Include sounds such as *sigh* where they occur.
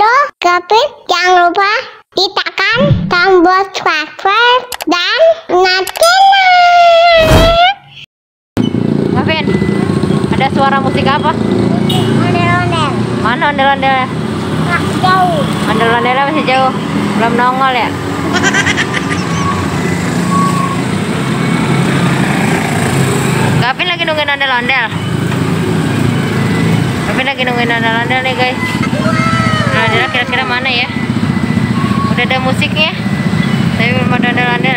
Tapi jangan lupa ditekan tombol subscribe dan nyalakan. Gavin, ada suara musik apa? Ondel-ondel. Mana ondel-ondelnya? Nggak jauh. Ondel-ondelnya masih jauh, belum nongol ya? *laughs* Gavin lagi nungguin ondel-ondel. Gavin lagi nungguin ondel-ondel nih guys. Ondel-ondel kira-kira mana ya? Udah ada musiknya, tapi belum ada ondel-ondel.